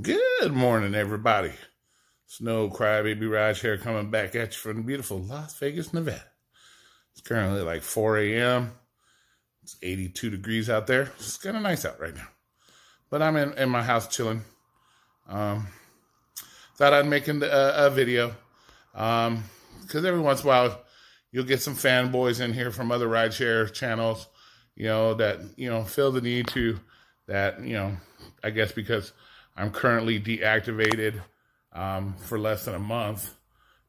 Good morning, everybody. Snow Crybaby Raj here coming back at you from the beautiful Las Vegas, Nevada. It's currently like 4 a.m. It's 82 degrees out there. It's kind of nice out right now. But I'm in, in my house chilling. Um, thought I'd make a, a video. Um, because every once in a while, you'll get some fanboys in here from other rideshare channels, you know, that, you know, feel the need to, that, you know, I guess because I'm currently deactivated um, for less than a month.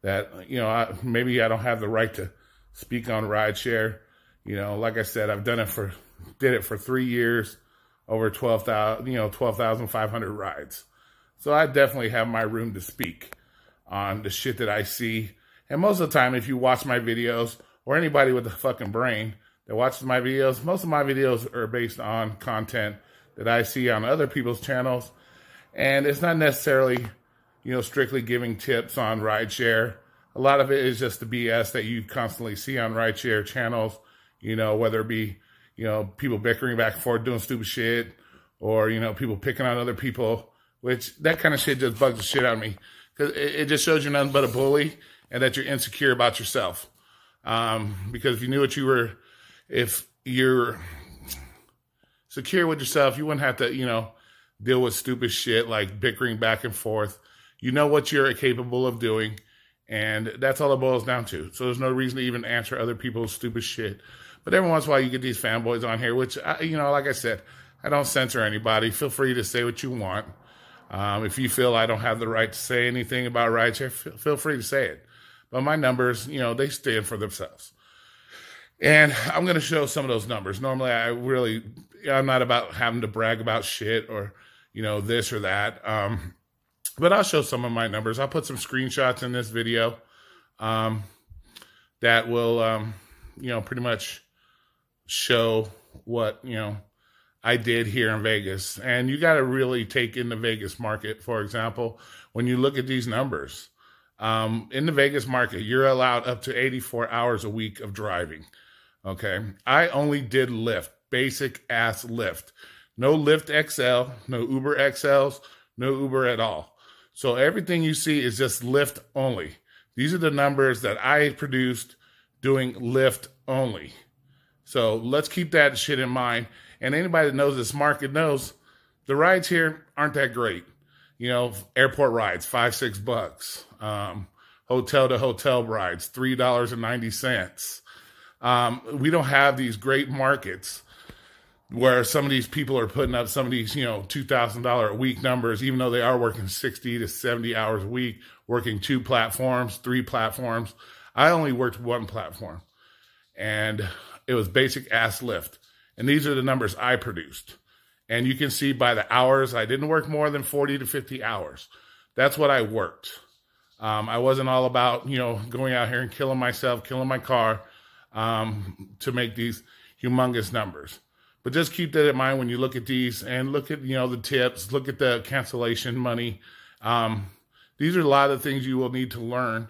That you know, I, maybe I don't have the right to speak on rideshare. You know, like I said, I've done it for did it for three years, over twelve thousand, you know, twelve thousand five hundred rides. So I definitely have my room to speak on the shit that I see. And most of the time, if you watch my videos or anybody with a fucking brain that watches my videos, most of my videos are based on content that I see on other people's channels and it's not necessarily, you know, strictly giving tips on rideshare. A lot of it is just the BS that you constantly see on rideshare channels, you know, whether it be, you know, people bickering back and forth doing stupid shit or, you know, people picking on other people, which that kind of shit just bugs the shit out of me because it, it just shows you're nothing but a bully and that you're insecure about yourself. Um, because if you knew what you were, if you're secure with yourself, you wouldn't have to, you know, deal with stupid shit like bickering back and forth. You know what you're capable of doing, and that's all it boils down to. So there's no reason to even answer other people's stupid shit. But every once in a while, you get these fanboys on here, which, I, you know, like I said, I don't censor anybody. Feel free to say what you want. Um, if you feel I don't have the right to say anything about rideshare, feel free to say it. But my numbers, you know, they stand for themselves. And I'm going to show some of those numbers. Normally, I really, I'm not about having to brag about shit or you know, this or that. Um, but I'll show some of my numbers. I'll put some screenshots in this video um, that will, um, you know, pretty much show what, you know, I did here in Vegas. And you got to really take in the Vegas market, for example, when you look at these numbers. Um, in the Vegas market, you're allowed up to 84 hours a week of driving. Okay. I only did Lyft, basic ass Lyft. No Lyft XL, no Uber XLs, no Uber at all. So everything you see is just Lyft only. These are the numbers that I produced doing Lyft only. So let's keep that shit in mind. And anybody that knows this market knows the rides here aren't that great. You know, airport rides, five, six bucks. Um, hotel to hotel rides, $3.90. Um, we don't have these great markets where some of these people are putting up some of these, you know, $2,000 a week numbers, even though they are working 60 to 70 hours a week, working two platforms, three platforms. I only worked one platform and it was basic ass Lyft. And these are the numbers I produced. And you can see by the hours, I didn't work more than 40 to 50 hours. That's what I worked. Um, I wasn't all about, you know, going out here and killing myself, killing my car um, to make these humongous numbers. But just keep that in mind when you look at these and look at, you know, the tips, look at the cancellation money. Um, these are a lot of things you will need to learn,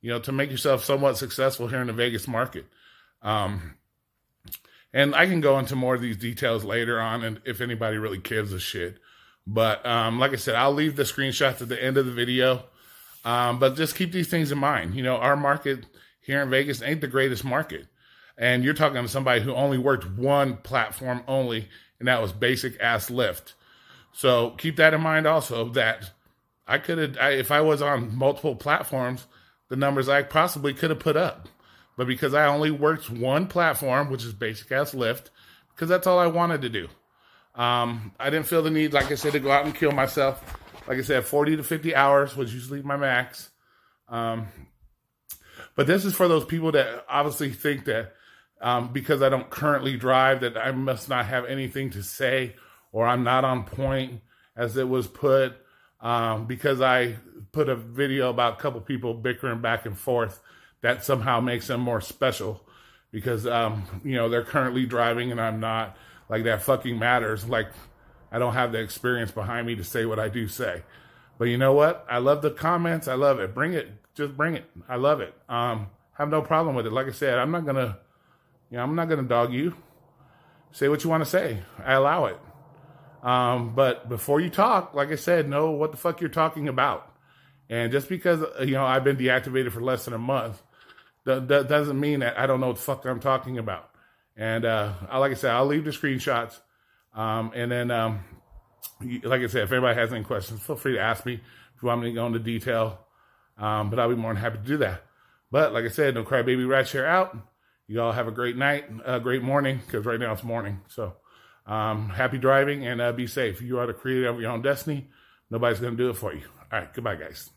you know, to make yourself somewhat successful here in the Vegas market. Um, and I can go into more of these details later on, and if anybody really gives a shit. But um, like I said, I'll leave the screenshots at the end of the video. Um, but just keep these things in mind. You know, our market here in Vegas ain't the greatest market. And you're talking to somebody who only worked one platform only, and that was basic ass Lyft. So keep that in mind also that I could have, if I was on multiple platforms, the numbers I possibly could have put up. But because I only worked one platform, which is basic ass Lyft, because that's all I wanted to do. Um, I didn't feel the need, like I said, to go out and kill myself. Like I said, 40 to 50 hours was usually my max. Um, but this is for those people that obviously think that um, because I don't currently drive that I must not have anything to say or I'm not on point as it was put um, because I put a video about a couple people bickering back and forth that somehow makes them more special because um, you know they're currently driving and I'm not. Like that fucking matters. Like I don't have the experience behind me to say what I do say. But you know what? I love the comments. I love it. Bring it just bring it I love it um have no problem with it like I said I'm not gonna you know, I'm not to dog you. Say what you want to say. I allow it. Um, but before you talk, like I said, know what the fuck you're talking about. And just because, uh, you know, I've been deactivated for less than a month, that, that doesn't mean that I don't know what the fuck I'm talking about. And uh, I, like I said, I'll leave the screenshots. Um, and then, um, like I said, if anybody has any questions, feel free to ask me if you want me to go into detail. Um, but I'll be more than happy to do that. But like I said, no crybaby rat share out. You all have a great night, a great morning, because right now it's morning. So um, happy driving and uh, be safe. You are the creator of your own destiny. Nobody's going to do it for you. All right. Goodbye, guys.